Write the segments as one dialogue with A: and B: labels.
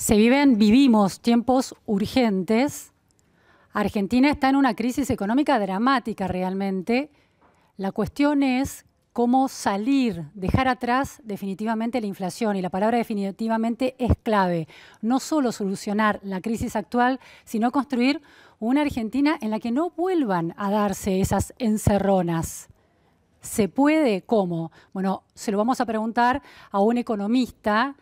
A: Se viven, vivimos tiempos urgentes. Argentina está en una crisis económica dramática realmente. La cuestión es cómo salir, dejar atrás definitivamente la inflación. Y la palabra definitivamente es clave. No solo solucionar la crisis actual, sino construir una Argentina en la que no vuelvan a darse esas encerronas. ¿Se puede? ¿Cómo? Bueno, se lo vamos a preguntar a un economista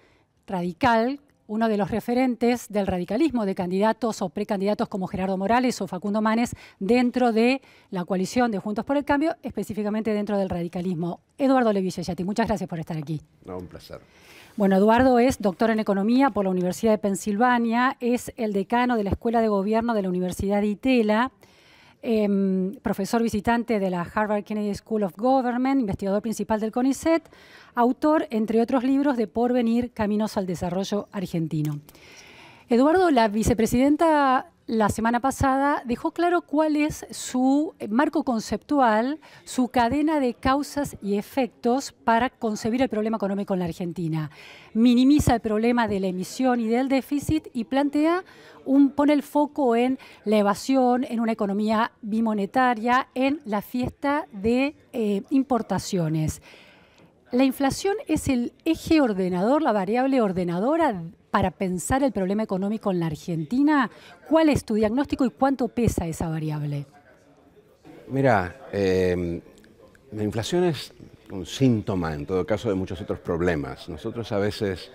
A: radical uno de los referentes del radicalismo de candidatos o precandidatos como Gerardo Morales o Facundo Manes dentro de la coalición de Juntos por el Cambio, específicamente dentro del radicalismo. Eduardo Levillellati, muchas gracias por estar aquí.
B: No, un placer.
A: Bueno, Eduardo es doctor en Economía por la Universidad de Pensilvania, es el decano de la Escuela de Gobierno de la Universidad de Itela, Em, profesor visitante de la Harvard Kennedy School of Government, investigador principal del CONICET, autor, entre otros libros, de Porvenir, Caminos al Desarrollo Argentino. Eduardo, la vicepresidenta la semana pasada dejó claro cuál es su marco conceptual, su cadena de causas y efectos para concebir el problema económico en la Argentina. Minimiza el problema de la emisión y del déficit y plantea un, pone el foco en la evasión, en una economía bimonetaria, en la fiesta de eh, importaciones. ¿La inflación es el eje ordenador, la variable ordenadora para pensar el problema económico en la Argentina? ¿Cuál es tu diagnóstico y cuánto pesa esa variable?
B: Mira, em, la inflación es un síntoma, en todo caso, de muchos otros problemas. Nosotros a veces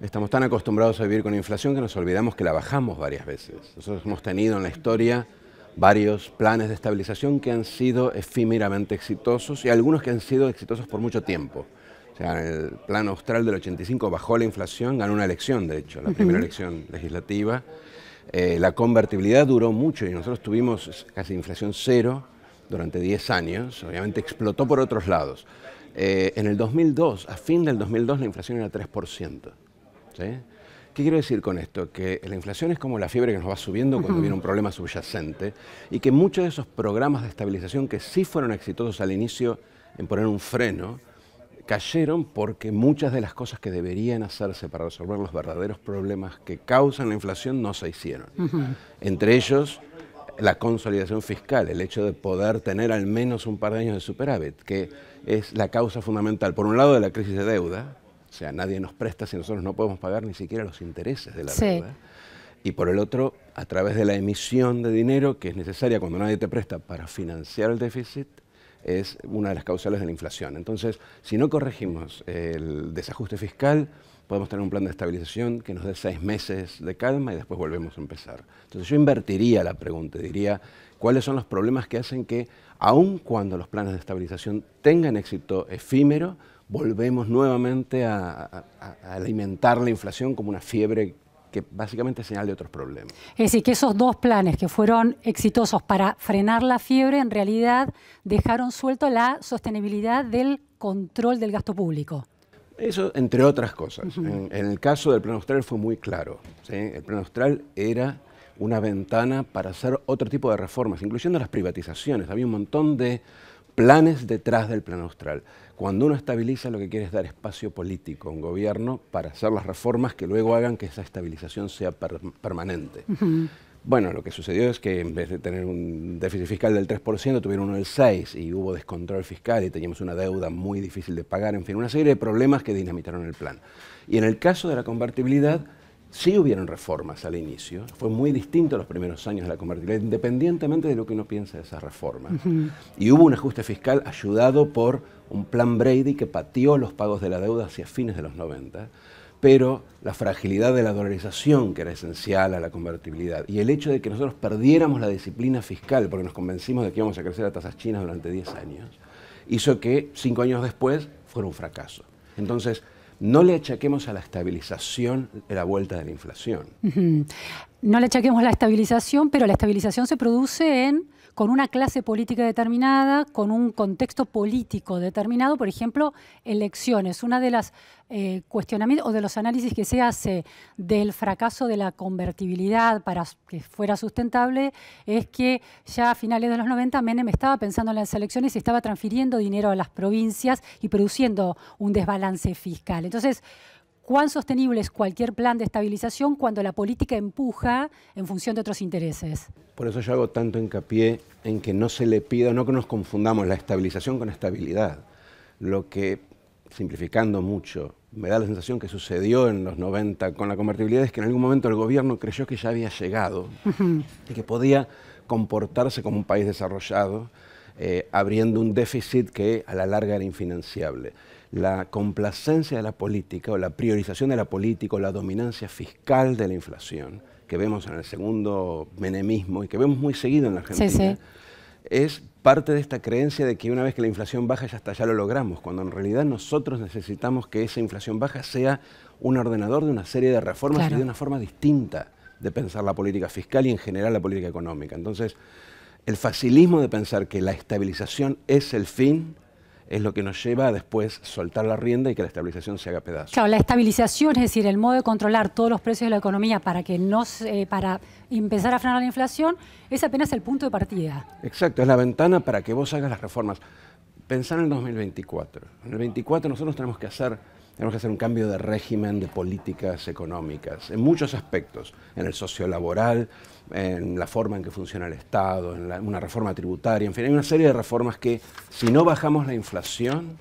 B: estamos tan acostumbrados a vivir con inflación que nos olvidamos que la bajamos varias veces. Nosotros hemos tenido en la historia varios planes de estabilización que han sido efímeramente exitosos y algunos que han sido exitosos por mucho tiempo. O sea, el plan austral del 85 bajó la inflación, ganó una elección, de hecho, la primera elección legislativa. Eh, la convertibilidad duró mucho y nosotros tuvimos casi inflación cero durante 10 años. Obviamente explotó por otros lados. Eh, en el 2002, a fin del 2002, la inflación era 3%. ¿Qué quiero decir con esto? Que la inflación es como la fiebre que nos va subiendo cuando viene un problema subyacente y que muchos de esos programas de estabilización que sí fueron exitosos al inicio en poner un freno, cayeron porque muchas de las cosas que deberían hacerse para resolver los verdaderos problemas que causan la inflación no se hicieron. Entre ellos, la consolidación fiscal, el hecho de poder tener al menos un par de años de superávit, que es la causa fundamental, por un lado, de la crisis de deuda, o sea, nadie nos presta si nosotros no podemos pagar ni siquiera los intereses de la deuda. Y por el otro, a través de la emisión de dinero que es necesaria cuando nadie te presta para financiar el déficit, es una de las causales de la inflación. Entonces, si no corregimos el desajuste fiscal, podemos tener un plan de estabilización que nos dé seis meses de calma y después volvemos a empezar. Entonces yo invertiría la pregunta, diría, ¿cuáles son los problemas que hacen que, aun cuando los planes de estabilización tengan éxito efímero, volvemos nuevamente a, a alimentar la inflación como una fiebre que básicamente es señal de otros problemas.
A: Es decir, que esos dos planes que fueron exitosos para frenar la fiebre, en realidad dejaron suelto la sostenibilidad del control del gasto público.
B: Eso, entre otras cosas. en, el caso del Plan Austral fue muy claro. El Plan Austral era una ventana para hacer otro tipo de reformas, incluyendo las privatizaciones. Había un montón de planes detrás del Plan Austral. Cuando uno estabiliza, lo que quiere es dar espacio político a un gobierno para hacer las reformas que luego hagan que esa estabilización sea permanente. Bueno, lo que sucedió es que en vez de tener un déficit fiscal del 3%, tuvieron uno del 6% y hubo descontrol fiscal y teníamos una deuda muy difícil de pagar, en fin, una serie de problemas que dinamitaron el plan. Y en el caso de la convertibilidad, Sí hubieron reformas al inicio, fue muy distinto los primeros años de la convertibilidad, independientemente de lo que uno piense de esas reformas. Y hubo un ajuste fiscal ayudado por un plan Brady que pateó los pagos de la deuda hacia fines de los 90, pero la fragilidad de la dolarización, que era esencial a la convertibilidad, y el hecho de que nosotros perdiéramos la disciplina fiscal, porque nos convencimos de que íbamos a crecer a tasas chinas durante 10 años, hizo que cinco años después fuera un fracaso. Entonces, no le achaquemos a la estabilización la vuelta de la inflación.
A: No le achaquemos la estabilización, pero la estabilización se produce en con una clase política determinada, con un contexto político determinado, por ejemplo, elecciones. Una de las eh, cuestionamientos o de los análisis que se hace del fracaso de la convertibilidad para que fuera sustentable es que ya a finales de los 90 Menem estaba pensando en las elecciones y estaba transfiriendo dinero a las provincias y produciendo un desbalance fiscal. Entonces, cuán sostenible es cualquier plan de estabilización cuando la política empuja en función de otros intereses.
B: Por eso yo hago tanto hincapié en que no se le pida, no que nos confundamos la estabilización con estabilidad. Lo que, simplificando mucho, me da la sensación que sucedió en los 90 con la convertibilidad es que en algún momento el gobierno creyó que ya había llegado y que podía comportarse como un país desarrollado, eh, abriendo un déficit que a la larga era infinanciable. La complacencia de la política o la priorización de la política o la dominancia fiscal de la inflación, que vemos en el segundo menemismo y que vemos muy seguido en la Argentina, es parte de esta creencia de que una vez que la inflación baja ya hasta ya lo logramos, cuando en realidad nosotros necesitamos que esa inflación baja sea un ordenador de una serie de reformas y de una forma distinta de pensar la política fiscal y en general la política económica. Entonces, el facilismo de pensar que la estabilización es el fin es lo que nos lleva a después soltar la rienda y que la estabilización se haga pedazo.
A: Claro, la estabilización, es decir, el modo de controlar todos los precios de la economía para que no para empezar a frenar la inflación, es apenas el punto de partida.
B: Exacto, es la ventana para que vos hagas las reformas. Pensar en el 2024. En el 2024 nosotros tenemos que hacer tenemos que hacer un cambio de régimen de políticas económicas, en muchos aspectos, en el sociolaboral, en la forma en que funciona el Estado, en una reforma tributaria, en fin, hay una serie de reformas que si no bajamos la inflación,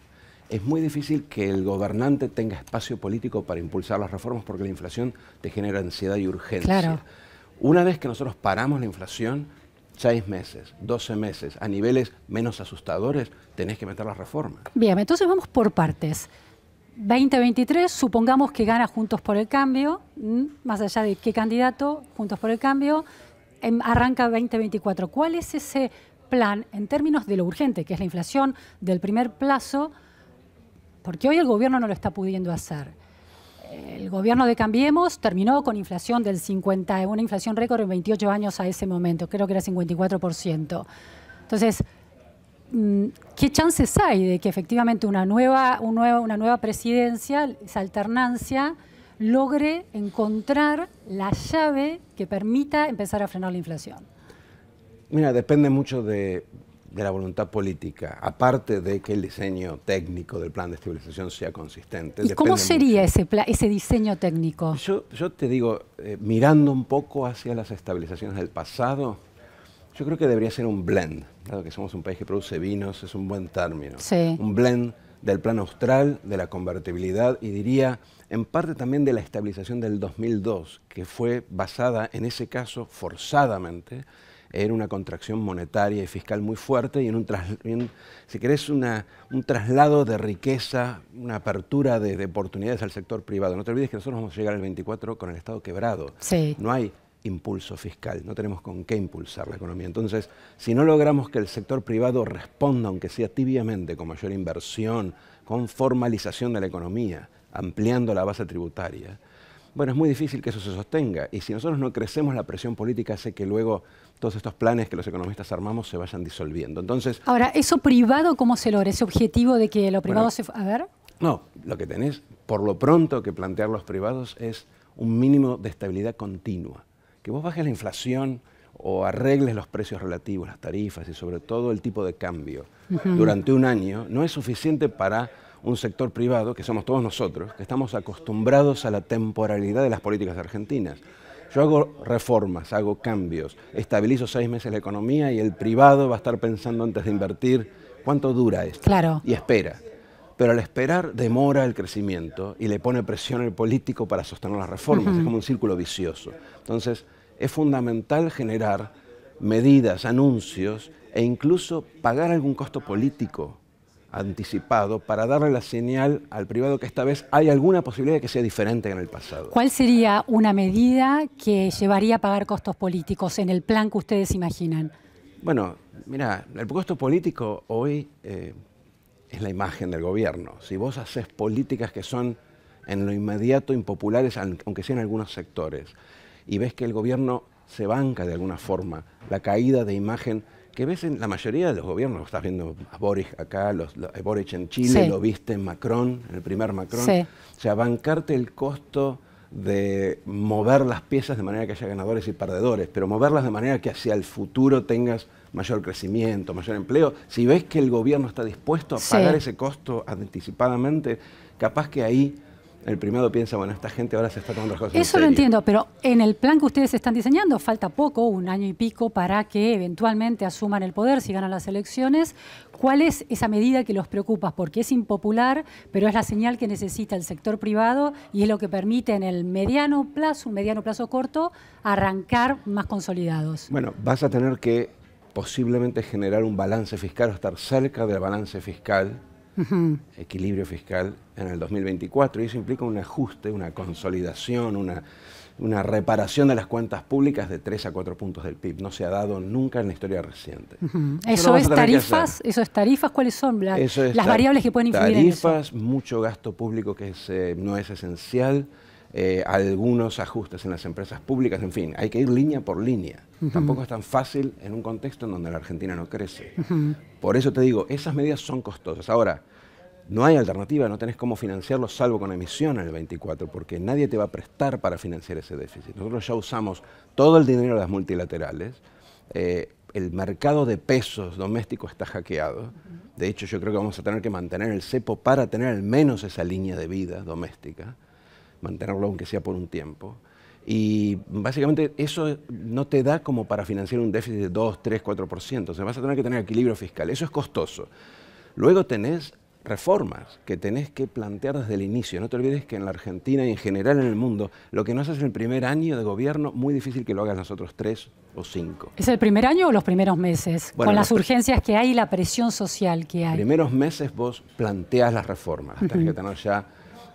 B: es muy difícil que el gobernante tenga espacio político para impulsar las reformas porque la inflación te genera ansiedad y urgencia. Una vez que nosotros paramos la inflación, seis meses, doce meses, a niveles menos asustadores, tenés que meter las reformas.
A: Bien, entonces vamos por partes. 2023, supongamos que gana Juntos por el Cambio, más allá de qué candidato, Juntos por el Cambio, em, arranca 2024. ¿Cuál es ese plan en términos de lo urgente, que es la inflación del primer plazo? Porque hoy el gobierno no lo está pudiendo hacer. El gobierno de Cambiemos terminó con inflación del 50, una inflación récord en 28 años a ese momento, creo que era 54%. Entonces, ¿qué chances hay de que efectivamente una nueva, una nueva presidencia, esa alternancia, logre encontrar la llave que permita empezar a frenar la inflación?
B: Mira, depende mucho de, la voluntad política, aparte de que el diseño técnico del plan de estabilización sea consistente.
A: ¿Y cómo sería ese, ese diseño técnico?
B: Yo, te digo, eh, mirando un poco hacia las estabilizaciones del pasado, yo creo que debería ser un blend, dado que somos un país que produce vinos, es un buen término. Un blend del plan austral, de la convertibilidad y diría en parte también de la estabilización del 2002, que fue basada en ese caso forzadamente en una contracción monetaria y fiscal muy fuerte y en un, si querés, una, un traslado de riqueza, una apertura de, oportunidades al sector privado. No te olvides que nosotros vamos a llegar al 24 con el Estado quebrado. No hay impulso fiscal, no tenemos con qué impulsar la economía. Entonces, si no logramos que el sector privado responda, aunque sea tibiamente, con mayor inversión, con formalización de la economía, ampliando la base tributaria, bueno, es muy difícil que eso se sostenga. Y si nosotros no crecemos, la presión política hace que luego todos estos planes que los economistas armamos se vayan disolviendo. Entonces,
A: Ahora, ¿eso privado cómo se logra? ¿Ese objetivo de que lo privado se... A ver.
B: No, lo que tenés por lo pronto que plantear los privados es un mínimo de estabilidad continua que vos bajes la inflación o arregles los precios relativos, las tarifas y sobre todo el tipo de cambio durante un año, no es suficiente para un sector privado, que somos todos nosotros, que estamos acostumbrados a la temporalidad de las políticas argentinas. Yo hago reformas, hago cambios, estabilizo seis meses la economía y el privado va a estar pensando antes de invertir cuánto dura esto.
A: Claro.
B: Y espera. Pero al esperar demora el crecimiento y le pone presión al político para sostener las reformas. Es como un círculo vicioso. Entonces, es fundamental generar medidas, anuncios e incluso pagar algún costo político anticipado para darle la señal al privado que esta vez hay alguna posibilidad de que sea diferente que en el pasado.
A: ¿Cuál sería una medida que llevaría a pagar costos políticos en el plan que ustedes imaginan?
B: Bueno, mira, el costo político hoy eh, es la imagen del gobierno. Si vos haces políticas que son en lo inmediato impopulares, aunque sean en algunos sectores, y ves que el gobierno se banca de alguna forma la caída de imagen que ves en la mayoría de los gobiernos, estás viendo a Boris acá, los, Boris en Chile, lo viste en Macron, en el primer Macron, o sea, bancarte el costo de mover las piezas de manera que haya ganadores y perdedores, pero moverlas de manera que hacia el futuro tengas mayor crecimiento, mayor empleo. Si ves que el gobierno está dispuesto a pagar ese costo anticipadamente, capaz que ahí el primado piensa, bueno, esta gente ahora se está tomando las cosas
A: Eso
B: en
A: lo entiendo, pero en el plan que ustedes están diseñando falta poco, un año y pico, para que eventualmente asuman el poder si ganan las elecciones. ¿Cuál es esa medida que los preocupa? Porque es impopular, pero es la señal que necesita el sector privado y es lo que permite en el mediano plazo, un mediano plazo corto, arrancar más consolidados.
B: Bueno, vas a tener que posiblemente generar un balance fiscal o estar cerca del balance fiscal equilibrio fiscal en el 2024 y eso implica un ajuste, una consolidación, una, una reparación de las cuentas públicas de 3 a 4 puntos del PIB. No se ha dado nunca en la historia reciente.
A: ¿Eso, es tarifas? ¿Eso es tarifas? ¿Cuáles son la, las variables que pueden influir
B: tarifas,
A: en eso?
B: mucho gasto público que es, eh, no es esencial, eh, algunos ajustes en las empresas públicas, en fin, hay que ir línea por línea. Tampoco es tan fácil en un contexto en donde la Argentina no crece. Por eso te digo, esas medidas son costosas. Ahora, no hay alternativa, no tenés cómo financiarlo salvo con emisión en el 24, porque nadie te va a prestar para financiar ese déficit. Nosotros ya usamos todo el dinero de las multilaterales, eh, el mercado de pesos doméstico está hackeado. De hecho, yo creo que vamos a tener que mantener el cepo para tener al menos esa línea de vida doméstica, mantenerlo aunque sea por un tiempo. Y básicamente eso no te da como para financiar un déficit de 2, 3, 4%. O sea, vas a tener que tener equilibrio fiscal. Eso es costoso. Luego tenés reformas que tenés que plantear desde el inicio. No te olvides que en la Argentina y en general en el mundo, lo que no haces en el primer año de gobierno, muy difícil que lo hagas los otros tres o cinco.
A: ¿Es el primer año o los primeros meses?
B: Bueno,
A: Con las urgencias que hay y la presión social que hay.
B: primeros meses vos planteas las reformas, tenés que tener ya,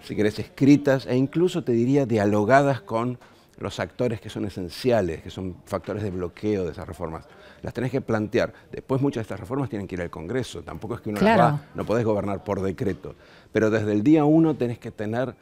B: si querés, escritas e incluso te diría dialogadas con los actores que son esenciales, que son factores de bloqueo de esas reformas. Las tenés que plantear. Después muchas de estas reformas tienen que ir al Congreso. Tampoco es que uno
A: Claro.
B: las va, no podés gobernar por decreto. Pero desde el día uno tenés que tener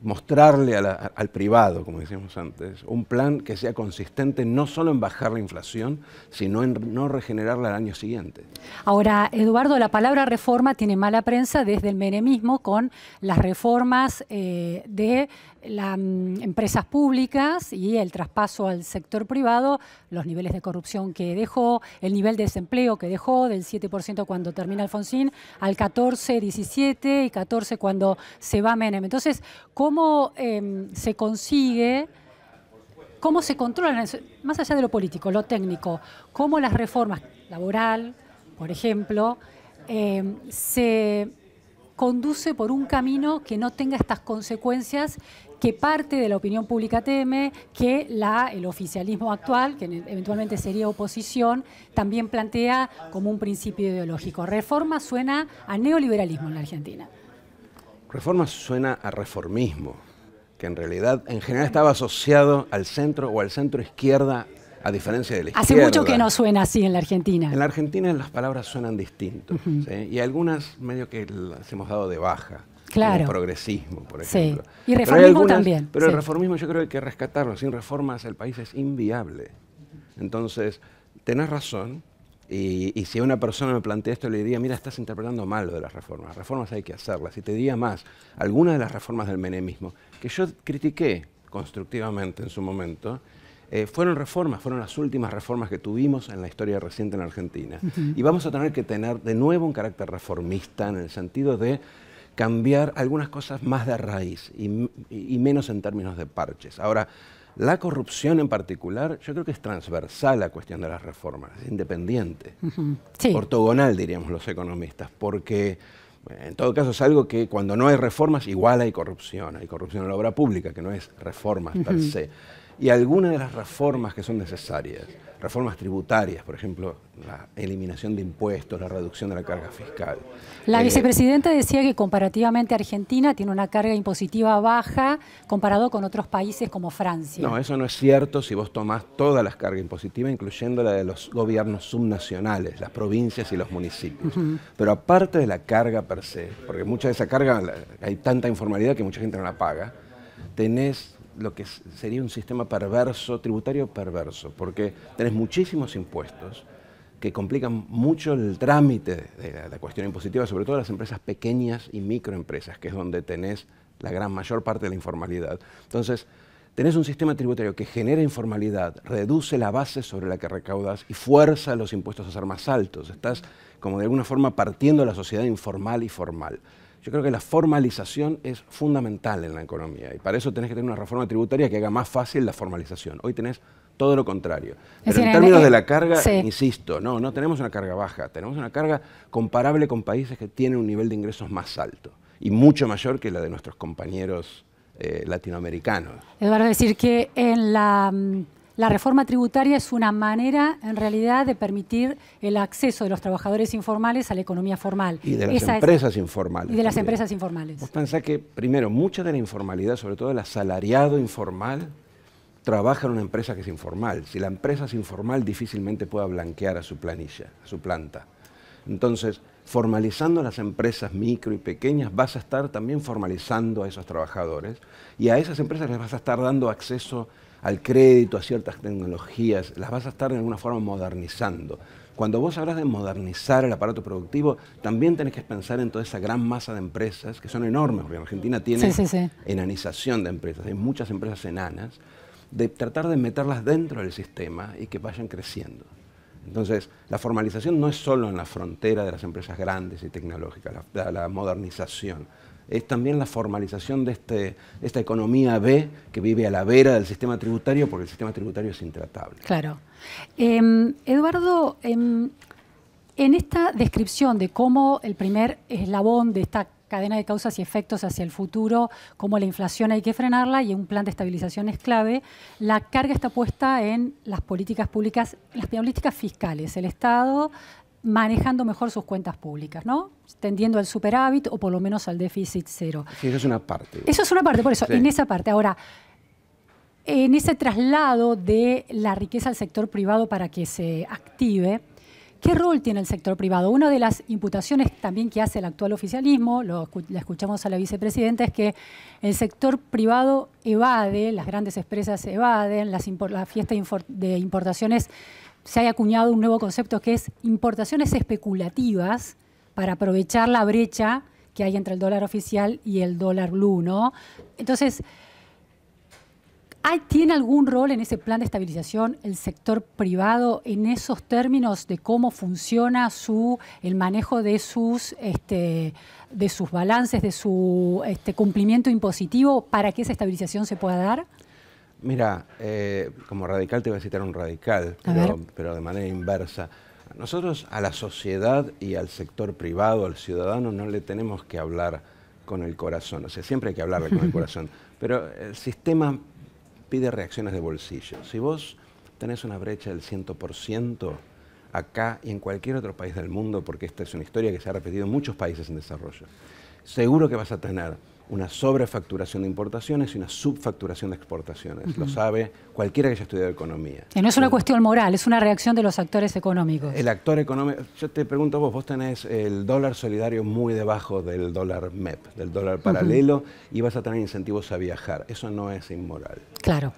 B: mostrarle al privado, como decíamos antes, un plan que sea consistente no solo en bajar la inflación, sino en no regenerarla al año siguiente.
A: Ahora, Eduardo, la palabra reforma tiene mala prensa desde el menemismo con las reformas eh, de las empresas públicas y el traspaso al sector privado, los niveles de corrupción que dejó, el nivel de desempleo que dejó del 7% cuando termina Alfonsín al 14, 17 y 14 cuando se va Menem. Entonces, ¿cómo em, se consigue cómo se controlan, más allá de lo político, lo técnico, cómo las reformas laboral, por ejemplo, eh, se conduce por un camino que no tenga estas consecuencias que parte de la opinión pública teme, que la, el oficialismo actual, que eventualmente sería oposición, también plantea como un principio ideológico. Reforma suena a neoliberalismo en la Argentina.
B: Reforma suena a reformismo, que en realidad en general estaba asociado al centro o al centro izquierda, a diferencia de la
A: Hace
B: izquierda.
A: mucho que no suena así en la Argentina.
B: En la Argentina las palabras suenan distintos, ¿sí? y algunas medio que las hemos dado de baja.
A: Claro.
B: Como progresismo, por
A: Sí.
B: ejemplo.
A: Y
B: Pero hay
A: reformismo también,
B: Pero
A: sí.
B: el reformismo yo creo que hay que rescatarlo. Sin reformas el país es inviable. Entonces, tenés razón. Y, y si una persona me plantea esto, le diría, mira, estás interpretando mal lo de las reformas. Las reformas hay que hacerlas. Y te diría más, algunas de las reformas del menemismo, que yo critiqué constructivamente en su momento, eh, fueron reformas, fueron las últimas reformas que tuvimos en la historia reciente en Argentina. Y vamos a tener que tener de nuevo un carácter reformista en el sentido de cambiar algunas cosas más de raíz y- y menos en términos de parches. Ahora, la corrupción en particular, yo creo que es transversal la cuestión de las reformas, es independiente,
A: Sí.
B: ortogonal diríamos los economistas, porque en todo caso es algo que cuando no hay reformas igual hay corrupción, hay corrupción en la obra pública, que no es reformas per se. Y algunas de las reformas que son necesarias, reformas tributarias, por ejemplo, la eliminación de impuestos, la reducción de la carga fiscal.
A: La
B: Eh,
A: vicepresidenta decía que comparativamente Argentina tiene una carga impositiva baja comparado con otros países como Francia.
B: No, eso no es cierto si vos tomás todas las cargas impositivas, incluyendo la de los gobiernos subnacionales, las provincias y los municipios. Pero aparte de la carga per se, porque mucha de esa carga, hay tanta informalidad que mucha gente no la paga, tenés lo que sería un sistema perverso, tributario perverso, porque tenés muchísimos impuestos que complican mucho el trámite de la, cuestión impositiva, sobre todo las empresas pequeñas y microempresas, que es donde tenés la gran mayor parte de la informalidad. Entonces, tenés un sistema tributario que genera informalidad, reduce la base sobre la que recaudas y fuerza los impuestos a ser más altos. Estás como de alguna forma partiendo la sociedad informal y formal. Yo creo que la formalización es fundamental en la economía y para eso tenés que tener una reforma tributaria que haga más fácil la formalización. Hoy tenés todo lo contrario. Pero en términos de la carga, insisto, no, no tenemos una carga baja, tenemos una carga comparable con países que tienen un nivel de ingresos más alto y mucho mayor que la de nuestros compañeros eh, latinoamericanos.
A: Eduardo, decir que en la, mm, la, reforma tributaria es una manera, en realidad, de permitir el acceso de los trabajadores informales a la economía formal.
B: Y de las empresas informales.
A: Y de las empresas informales.
B: Vos pensás que, primero, mucha de la informalidad, sobre todo el asalariado informal, trabaja en una empresa que es informal. Si la empresa es informal, difícilmente pueda blanquear a su planilla, a su planta. Entonces, formalizando las empresas micro y pequeñas, vas a estar también formalizando a esos trabajadores y a esas empresas les vas a estar dando acceso al crédito, a ciertas tecnologías, las vas a estar de alguna forma modernizando. Cuando vos hablas de modernizar el aparato productivo, también tenés que pensar en toda esa gran masa de empresas, que son enormes, porque Argentina tiene enanización de empresas, hay muchas empresas enanas, de tratar de meterlas dentro del sistema y que vayan creciendo. Entonces, la formalización no es solo en la frontera de las empresas grandes y tecnológicas, la, modernización, es también la formalización de este, esta economía B que vive a la vera del sistema tributario porque el sistema tributario es intratable.
A: Claro. Em, Eduardo, em, en esta descripción de cómo el primer eslabón de esta cadena de causas y efectos hacia el futuro, cómo la inflación hay que frenarla y un plan de estabilización es clave. La carga está puesta en las políticas públicas, las políticas fiscales, el Estado manejando mejor sus cuentas públicas, ¿no? Tendiendo al superávit o por lo menos al déficit cero.
B: Sí, eso es una parte.
A: Eso es una parte, por eso, en esa parte. Ahora, en ese traslado de la riqueza al sector privado para que se active, ¿Qué rol tiene el sector privado? Una de las imputaciones también que hace el actual oficialismo, lo, la escuchamos a la vicepresidenta, es que el sector privado evade, las grandes empresas evaden, la fiesta de importaciones, se haya acuñado un nuevo concepto que es importaciones especulativas para aprovechar la brecha que hay entre el dólar oficial y el dólar blue, ¿no? Entonces, ¿Tiene algún rol en ese plan de estabilización el sector privado en esos términos de cómo funciona su, el manejo de sus, este, de sus balances, de su este, cumplimiento impositivo para que esa estabilización se pueda dar?
B: Mira, eh, como radical te voy a citar un radical, pero, de manera inversa. Nosotros a la sociedad y al sector privado, al ciudadano, no le tenemos que hablar con el corazón. O sea, siempre hay que hablarle con el corazón. Pero el sistema pide reacciones de bolsillo. Si vos tenés una brecha del 100% acá y en cualquier otro país del mundo, porque esta es una historia que se ha repetido en muchos países en desarrollo, seguro que vas a tener una sobrefacturación de importaciones y una subfacturación de exportaciones. Lo sabe cualquiera que haya estudiado economía.
A: Y no es una cuestión moral, es una reacción de los actores económicos.
B: El actor económico, yo te pregunto vos, vos tenés el dólar solidario muy debajo del dólar MEP, del dólar paralelo, y vas a tener incentivos a viajar. Eso no es inmoral.
A: Claro.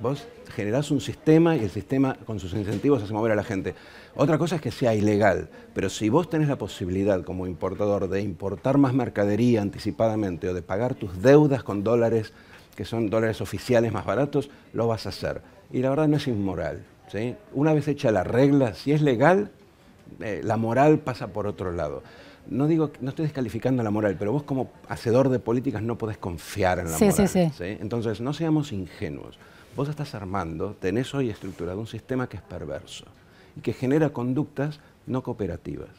B: Vos generás un sistema y el sistema con sus incentivos hace mover a la gente. Otra cosa es que sea ilegal, pero si vos tenés la posibilidad como importador de importar más mercadería anticipadamente o de pagar tus deudas con dólares que son dólares oficiales más baratos, lo vas a hacer. Y la verdad no es inmoral. ¿sí? Una vez hecha la regla, si es legal, eh, la moral pasa por otro lado no digo, no estoy descalificando la moral, pero vos como hacedor de políticas no podés confiar en la moral. Sí, sí. Entonces, no seamos ingenuos. Vos estás armando, tenés hoy estructurado un sistema que es perverso y que genera conductas no cooperativas.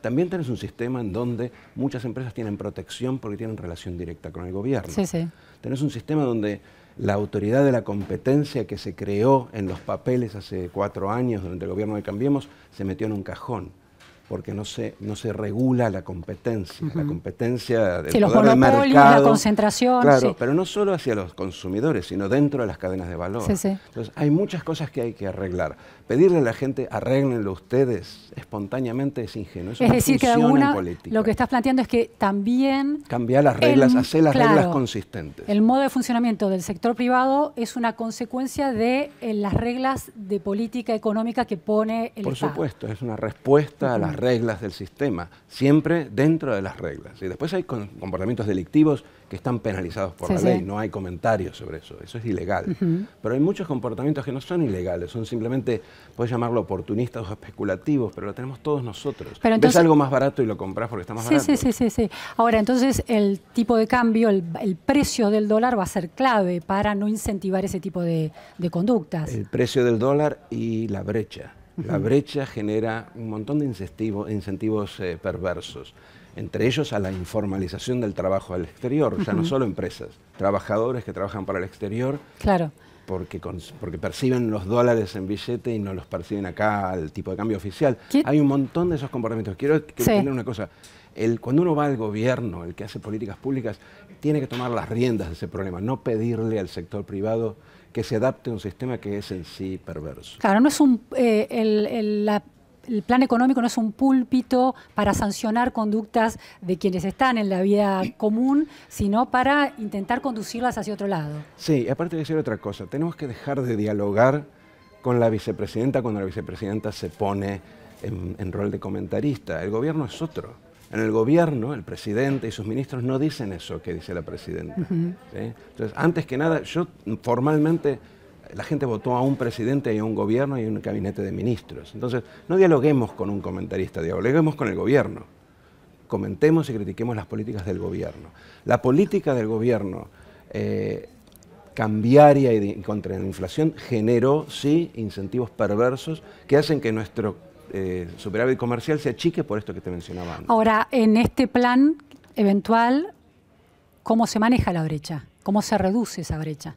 B: También tenés un sistema en donde muchas empresas tienen protección porque tienen relación directa con el gobierno. Sí, sí. Tenés un sistema donde la autoridad de la competencia que se creó en los papeles hace cuatro años durante el gobierno de Cambiemos se metió en un cajón porque no se, no se regula la competencia, la competencia del poder de mercado.
A: la concentración.
B: Claro, pero no solo hacia los consumidores, sino dentro de las cadenas de valor. Entonces, hay muchas cosas que hay que arreglar. Pedirle a la gente, arréglenlo ustedes espontáneamente es ingenuo.
A: es decir, que alguna, lo que estás planteando es que también...
B: Cambiar las reglas, hacer las reglas consistentes.
A: El modo de funcionamiento del sector privado es una consecuencia de eh, las reglas de política económica que pone el
B: Por
A: Estado.
B: Por supuesto, es una respuesta a las reglas del sistema, siempre dentro de las reglas. Y después hay comportamientos delictivos que están penalizados por la ley, no hay comentarios sobre eso, eso es ilegal. Pero hay muchos comportamientos que no son ilegales, son simplemente, puedes llamarlo oportunistas o especulativos, pero lo tenemos todos nosotros. Pero Ves algo más barato y lo compras porque está más barato.
A: Sí, sí, sí, sí. Ahora, entonces el tipo de cambio, el, precio del dólar va a ser clave para no incentivar ese tipo de, conductas.
B: El precio del dólar y la brecha. La brecha genera un montón de incentivos, eh, perversos entre ellos a la informalización del trabajo al exterior, ya no solo empresas, trabajadores que trabajan para el exterior.
A: Claro.
B: Porque, porque perciben los dólares en billete y no los perciben acá al tipo de cambio oficial. Hay un montón de esos comportamientos. Quiero, quiero una cosa. El, cuando uno va al gobierno, el que hace políticas públicas, tiene que tomar las riendas de ese problema, no pedirle al sector privado que se adapte a un sistema que es en sí perverso.
A: Claro, no es un, eh, el, la el plan económico no es un púlpito para sancionar conductas de quienes están en la vida común, sino para intentar conducirlas hacia otro lado.
B: Sí, aparte de decir otra cosa, tenemos que dejar de dialogar con la vicepresidenta cuando la vicepresidenta se pone en, rol de comentarista. El gobierno es otro. En el gobierno, el presidente y sus ministros no dicen eso que dice la presidenta. Entonces, antes que nada, yo formalmente la gente votó a un presidente y a un gobierno y a un gabinete de ministros. Entonces, no dialoguemos con un comentarista, dialoguemos con el gobierno. Comentemos y critiquemos las políticas del gobierno. La política del gobierno eh, cambiaria y, contra la inflación generó, sí, incentivos perversos que hacen que nuestro eh, superávit comercial se achique por esto que te mencionaba antes.
A: Ahora, en este plan eventual, ¿cómo se maneja la brecha? ¿Cómo se reduce esa brecha?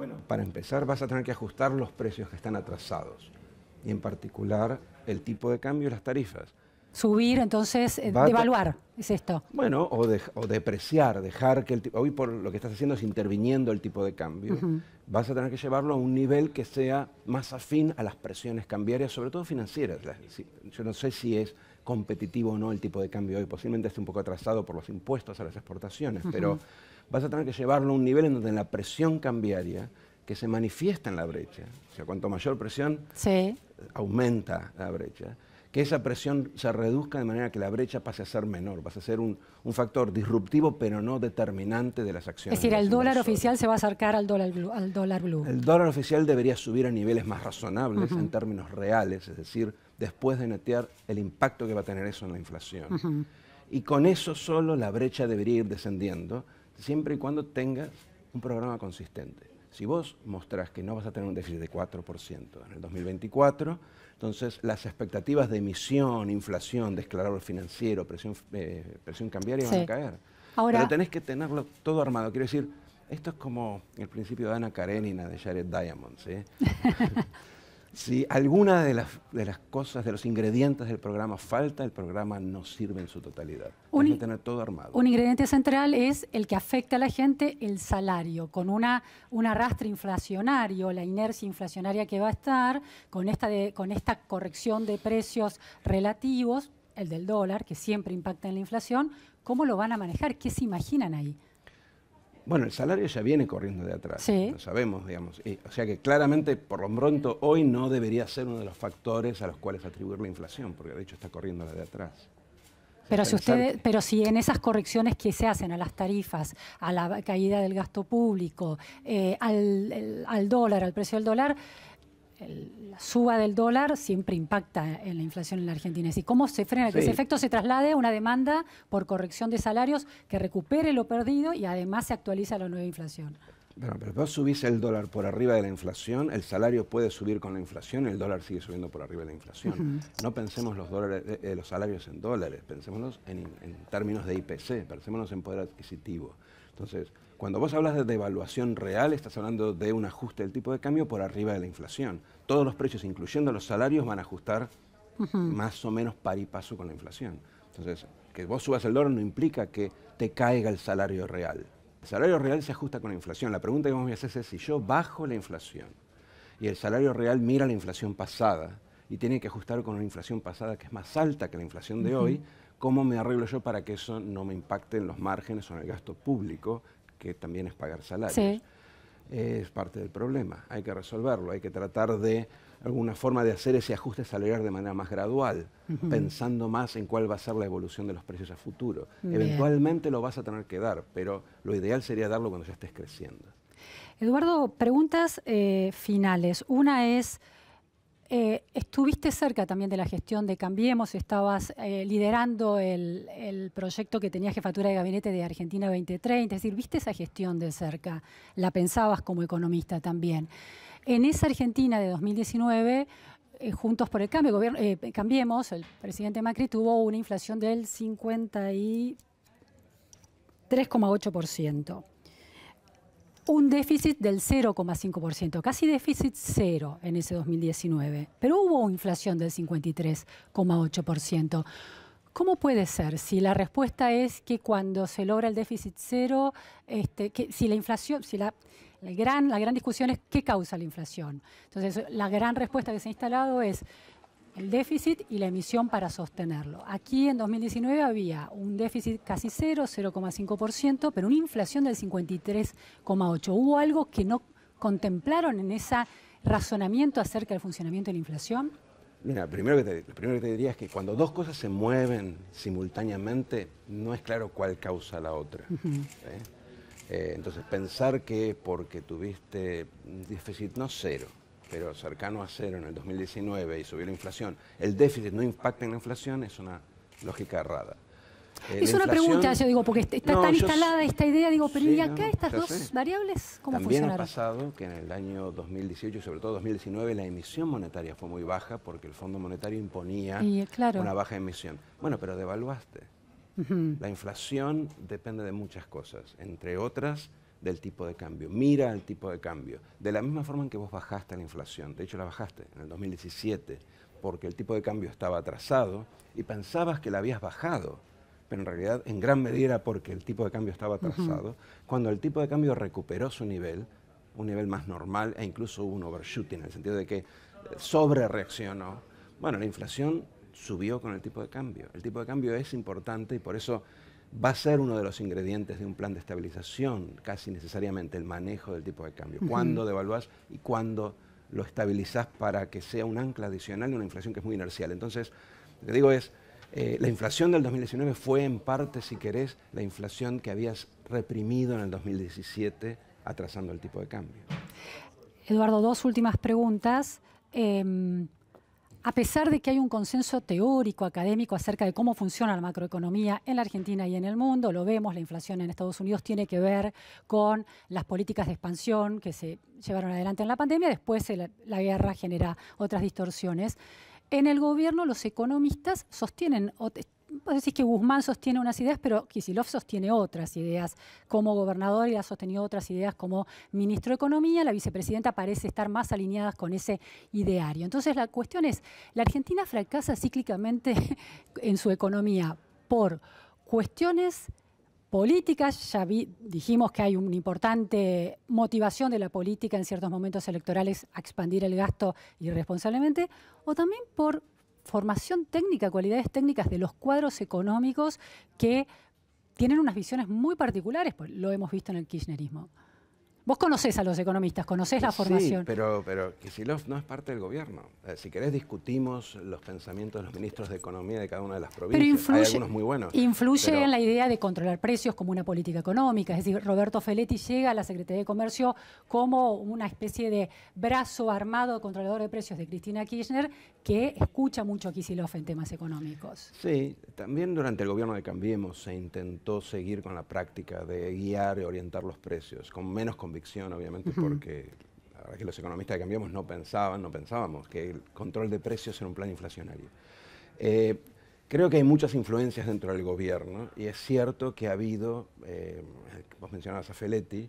B: Bueno, para empezar vas a tener que ajustar los precios que están atrasados y en particular el tipo de cambio y las tarifas.
A: Subir, entonces, eh, devaluar, es esto.
B: Bueno, o, depreciar, dejar que el tipo, hoy por lo que estás haciendo es interviniendo el tipo de cambio, vas a tener que llevarlo a un nivel que sea más afín a las presiones cambiarias, sobre todo financieras. Yo no sé si es competitivo o no el tipo de cambio hoy, posiblemente esté un poco atrasado por los impuestos a las exportaciones, pero vas a tener que llevarlo a un nivel en donde la presión cambiaria que se manifiesta en la brecha, o sea, cuanto mayor presión, aumenta la brecha, que esa presión se reduzca de manera que la brecha pase a ser menor, pase a ser un, factor disruptivo pero no determinante de las acciones.
A: Es decir, el dólar oficial se va a acercar al dólar, blue, al dólar blue.
B: El dólar oficial debería subir a niveles más razonables en términos reales, es decir, después de netear el impacto que va a tener eso en la inflación. Y con eso solo la brecha debería ir descendiendo siempre y cuando tengas un programa consistente. Si vos mostrás que no vas a tener un déficit de 4% en el 2024, entonces las expectativas de emisión, inflación, desclarable financiero, presión, eh, presión cambiaria van a caer. Pero tenés que tenerlo todo armado. Quiero decir, esto es como el principio de Ana Karenina de Jared Diamond. ¿sí? Si alguna de las, de las cosas, de los ingredientes del programa falta, el programa no sirve en su totalidad. Un, tener todo armado.
A: Un ingrediente central es el que afecta a la gente, el salario, con una, un arrastre inflacionario, la inercia inflacionaria que va a estar, con esta, de, con esta corrección de precios relativos, el del dólar, que siempre impacta en la inflación, ¿cómo lo van a manejar? ¿Qué se imaginan ahí?
B: Bueno, el salario ya viene corriendo de atrás, lo sabemos, digamos. o sea que claramente, por lo pronto, hoy no debería ser uno de los factores a los cuales atribuir la inflación, porque de hecho está corriendo la de atrás.
A: Pero si, ustedes, pero si en esas correcciones que se hacen a las tarifas, a la caída del gasto público, eh, al dólar, al precio del dólar, la suba del dólar siempre impacta en la inflación en la Argentina. ¿Y cómo se frena que ese efecto se traslade a una demanda por corrección de salarios que recupere lo perdido y además se actualiza la nueva inflación?
B: Bueno, pero vos subís el dólar por arriba de la inflación, el salario puede subir con la inflación, el dólar sigue subiendo por arriba de la inflación. No pensemos los, dólares, eh, eh, los salarios en dólares, pensémonos en, en términos de IPC, pensémonos en poder adquisitivo. Entonces, cuando vos hablas de devaluación real, estás hablando de un ajuste del tipo de cambio por arriba de la inflación. Todos los precios, incluyendo los salarios, van a ajustar más o menos par y paso con la inflación. Entonces, que vos subas el dólar no implica que te caiga el salario real. El salario real se ajusta con la inflación. La pregunta que vos me haces es si yo bajo la inflación y el salario real mira la inflación pasada y tiene que ajustar con una inflación pasada que es más alta que la inflación de hoy, ¿cómo me arreglo yo para que eso no me impacte en los márgenes o en el gasto público, que también es pagar salarios. es parte del problema. Hay que resolverlo, hay que tratar de alguna forma de hacer ese ajuste salarial de manera más gradual, pensando más en cuál va a ser la evolución de los precios a futuro. Eventualmente lo vas a tener que dar, pero lo ideal sería darlo cuando ya estés creciendo.
A: Eduardo, preguntas eh, finales. Una es, eh, estuviste cerca también de la gestión de Cambiemos, estabas eh, liderando el, proyecto que tenía jefatura de gabinete de Argentina 2030, es decir, viste esa gestión de cerca, la pensabas como economista también. En esa Argentina de 2019, eh, Juntos por el Cambio, gobierno, eh, Cambiemos, el presidente Macri tuvo una inflación del 53,8%. Un déficit del 0,5%, casi déficit cero en ese 2019. Pero hubo inflación del 53,8%. ¿Cómo puede ser si la respuesta es que cuando se logra el déficit cero, este, si la inflación, si la, la, gran, la gran discusión es qué causa la inflación? Entonces, la gran respuesta que se ha instalado es el déficit y la emisión para sostenerlo. Aquí en 2019 había un déficit casi cero, 0,5%, pero una inflación del 53,8%. ¿Hubo algo que no contemplaron en ese razonamiento acerca del funcionamiento de la inflación?
B: Mira, primero que te, lo primero que te diría es que cuando dos cosas se mueven simultáneamente, no es claro cuál causa la otra. ¿eh? Eh, entonces, pensar que porque tuviste un déficit no cero, pero cercano a cero en el 2019 y subió la inflación, el déficit no impacta en la inflación es una lógica errada.
A: Eh, es una pregunta, yo digo, porque está tan instalada esta idea, digo, pero ¿y acá estas dos variables cómo
B: También ha pasado que en el año 2018 y sobre todo 2019 la emisión monetaria fue muy baja porque el Fondo Monetario imponía una baja emisión. Bueno, pero devaluaste. La inflación depende de muchas cosas, entre otras del tipo de cambio. Mira el tipo de cambio. De la misma forma en que vos bajaste la inflación, de hecho la bajaste en el 2017 porque el tipo de cambio estaba atrasado y pensabas que la habías bajado pero en realidad en gran medida era porque el tipo de cambio estaba atrasado. Cuando el tipo de cambio recuperó su nivel, un nivel más normal e incluso hubo un overshooting, en el sentido de que eh, sobre reaccionó, bueno, la inflación subió con el tipo de cambio. El tipo de cambio es importante y por eso va a ser uno de los ingredientes de un plan de estabilización, casi necesariamente el manejo del tipo de cambio. Cuándo devaluás y cuándo lo estabilizás para que sea un ancla adicional de una inflación que es muy inercial. Entonces, lo que digo es, eh, la inflación del 2019 fue en parte, si querés, la inflación que habías reprimido en el 2017 atrasando el tipo de cambio.
A: Eduardo, dos últimas preguntas. Em, a pesar de que hay un consenso teórico, académico acerca de cómo funciona la macroeconomía en la Argentina y en el mundo, lo vemos, la inflación en Estados Unidos tiene que ver con las políticas de expansión que se llevaron adelante en la pandemia, después la guerra genera otras distorsiones. En el gobierno los economistas sostienen, vos decís que Guzmán sostiene unas ideas, pero Kisilov sostiene otras ideas como gobernador y ha sostenido otras ideas como ministro de Economía. La vicepresidenta parece estar más alineada con ese ideario. Entonces la cuestión es, ¿la Argentina fracasa cíclicamente en su economía por cuestiones políticas, ya dijimos que hay una importante motivación de la política en ciertos momentos electorales a expandir el gasto irresponsablemente, o también por formación técnica, cualidades técnicas de los cuadros económicos que tienen unas visiones muy particulares, pues lo hemos visto en el kirchnerismo. Vos conocés a los economistas, conocés la formación.
B: Sí, pero, pero Kisilov no es parte del gobierno. Eh, si querés discutimos los pensamientos de los ministros de Economía de cada una de las provincias. Pero influye, Hay algunos muy buenos.
A: Influye en la idea de controlar precios como una política económica. Es decir, Roberto Feletti llega a la Secretaría de Comercio como una especie de brazo armado controlador de precios de Cristina Kirchner que escucha mucho a Kisilov en temas económicos.
B: Sí, también durante el gobierno de Cambiemos se intentó seguir con la práctica de guiar y orientar los precios, con menos convicción, obviamente, porque la verdad que los economistas de Cambiemos no pensaban, no pensábamos que el control de precios era un plan inflacionario. Eh, creo que hay muchas influencias dentro del gobierno y es cierto que ha habido, eh, vos mencionabas a Feletti,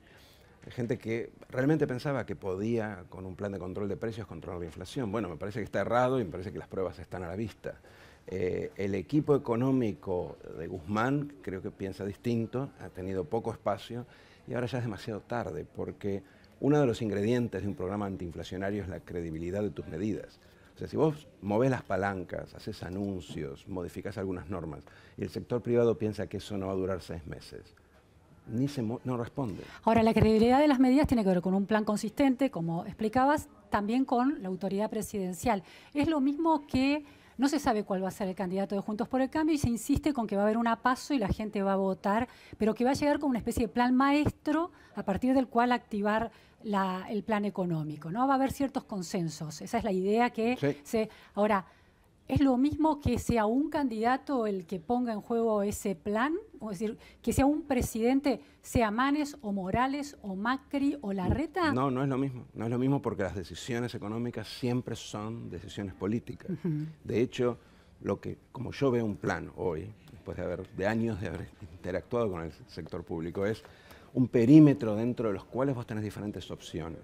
B: gente que realmente pensaba que podía, con un plan de control de precios, controlar la inflación. Bueno, me parece que está errado y me parece que las pruebas están a la vista. Eh, el equipo económico de Guzmán creo que piensa distinto, ha tenido poco espacio y ahora ya es demasiado tarde porque uno de los ingredientes de un programa antiinflacionario es la credibilidad de tus medidas. O sea, si vos movés las palancas, haces anuncios, modificás algunas normas y el sector privado piensa que eso no va a durar seis meses, ni se no responde.
A: Ahora, la credibilidad de las medidas tiene que ver con un plan consistente, como explicabas, también con la autoridad presidencial. Es lo mismo que no se sabe cuál va a ser el candidato de Juntos por el Cambio y se insiste con que va a haber una paso y la gente va a votar, pero que va a llegar con una especie de plan maestro a partir del cual activar el plan económico. ¿no? Va a haber ciertos consensos. Esa es la idea que se. Ahora, ¿Es lo mismo que sea un candidato el que ponga en juego ese plan? Es decir, que sea un presidente, sea Manes o Morales o Macri o Larreta.
B: No, no es lo mismo. No es lo mismo porque las decisiones económicas siempre son decisiones políticas. De hecho, lo que, como yo veo un plan hoy, después de, haber, de años de haber interactuado con el sector público, es un perímetro dentro de los cuales vos tenés diferentes opciones.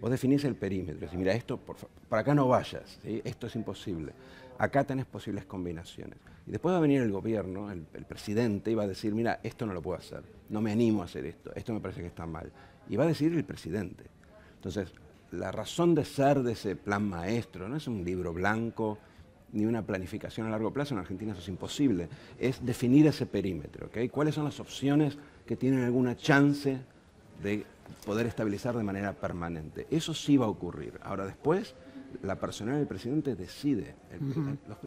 B: Vos definís el perímetro, y mira, esto, por, para acá no vayas, esto es imposible acá tenés posibles combinaciones. Y después va a venir el gobierno, el, presidente, y va a decir, mira, esto no lo puedo hacer, no me animo a hacer esto, esto me parece que está mal. Y va a decir el presidente. Entonces, la razón de ser de ese plan maestro no es un libro blanco ni una planificación a largo plazo, en Argentina eso es imposible, es definir ese perímetro, ¿ok? ¿Cuáles son las opciones que tienen alguna chance de poder estabilizar de manera permanente? Eso sí va a ocurrir. Ahora después la personalidad del presidente decide.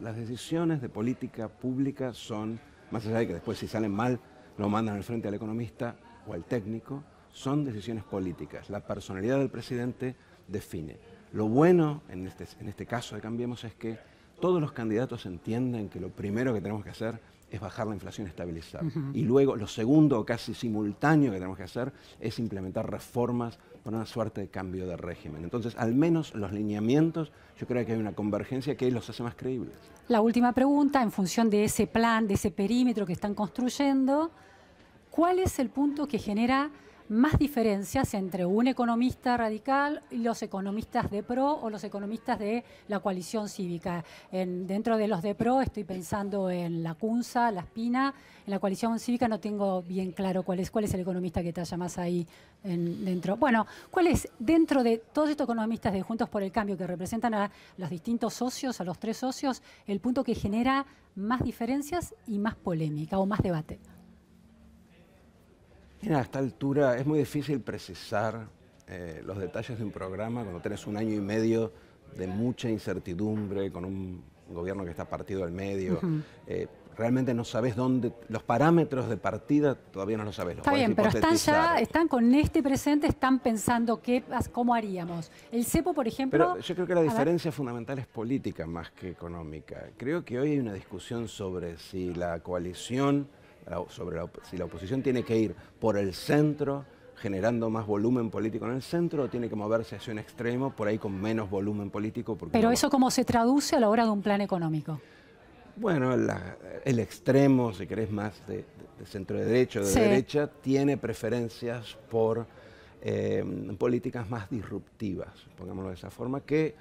B: las decisiones de política pública son, más allá de que después si salen mal lo mandan al frente al economista o al técnico, son decisiones políticas. La personalidad del presidente define. Lo bueno en este, en este caso de Cambiemos es que todos los candidatos entienden que lo primero que tenemos que hacer es bajar la inflación y estabilizar. Y luego, lo segundo, casi simultáneo que tenemos que hacer, es implementar reformas para una suerte de cambio de régimen. Entonces, al menos los lineamientos, yo creo que hay una convergencia que los hace más creíbles.
A: La última pregunta, en función de ese plan, de ese perímetro que están construyendo, ¿cuál es el punto que genera más diferencias entre un economista radical y los economistas de PRO o los economistas de la coalición cívica. dentro de los de PRO estoy pensando en la CUNSA, la Espina, en la coalición cívica no tengo bien claro cuál es, cuál es el economista que haya más ahí dentro. Bueno, ¿cuál es dentro de todos estos economistas de Juntos por el Cambio que representan a los distintos socios, a los tres socios, el punto que genera más diferencias y más polémica o más debate?
B: Mira, a esta altura es muy difícil precisar eh, los detalles de un programa cuando tenés un año y medio de mucha incertidumbre, con un gobierno que está partido al medio. Eh, realmente no sabes dónde, los parámetros de partida todavía no lo sabes.
A: Está bien, pero están ya, están con este presente, están pensando qué, cómo haríamos. El CEPO, por ejemplo...
B: Pero yo creo que la diferencia fundamental es política más que económica. Creo que hoy hay una discusión sobre si la coalición sobre si la oposición tiene que ir por el centro, generando más volumen político en el centro, o tiene que moverse hacia un extremo, por ahí con menos volumen político.
A: Pero eso cómo se traduce a la hora de un plan económico.
B: Bueno, el extremo, si querés más de, centro de derecha o de derecha, tiene preferencias por eh, políticas más disruptivas, pongámoslo de esa forma, que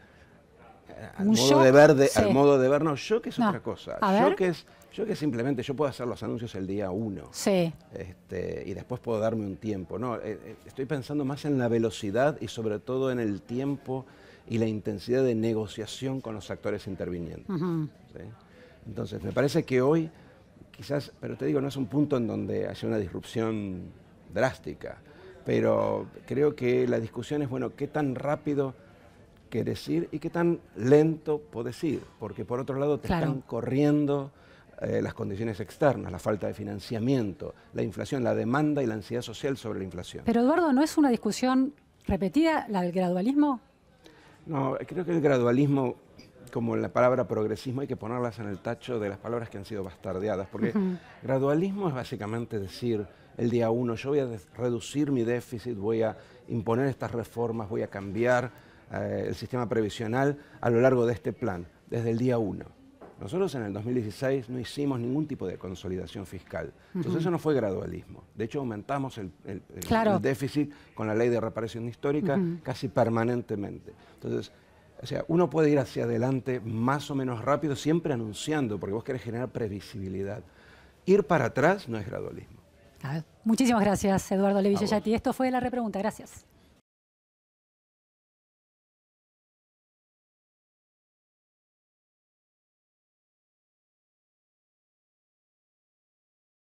B: eh, al modo, de ver al modo de ver, no, yo que es otra cosa. Es yo que simplemente yo puedo hacer los anuncios el día uno.
A: Sí.
B: Este, y después puedo darme un tiempo. No, eh, eh, estoy pensando más en la velocidad y sobre todo en el tiempo y la intensidad de negociación con los actores intervinientes. Entonces, me parece que hoy, quizás, pero te digo, no es un punto en donde haya una disrupción drástica, pero creo que la discusión es, bueno, qué tan rápido quieres ir y qué tan lento puedes ir, porque por otro lado te están corriendo eh, las condiciones externas, la falta de financiamiento, la inflación, la demanda y la ansiedad social sobre la inflación.
A: Pero Eduardo, ¿no es una discusión repetida la del gradualismo?
B: No, creo que el gradualismo, como la palabra progresismo, hay que ponerlas en el tacho de las palabras que han sido bastardeadas, porque gradualismo es básicamente decir, el día uno, yo voy a reducir mi déficit, voy a imponer estas reformas, voy a cambiar eh, el sistema previsional a lo largo de este plan, desde el día uno. Nosotros en el 2016 no hicimos ningún tipo de consolidación fiscal. Entonces eso no fue gradualismo. De hecho, aumentamos el, déficit con la ley de reparación histórica casi permanentemente. Entonces, o sea, uno puede ir hacia adelante más o menos rápido, siempre anunciando, porque vos querés generar previsibilidad. Ir para atrás no es gradualismo.
A: Muchísimas gracias, Eduardo Levillellati. Esto fue la repregunta. Gracias.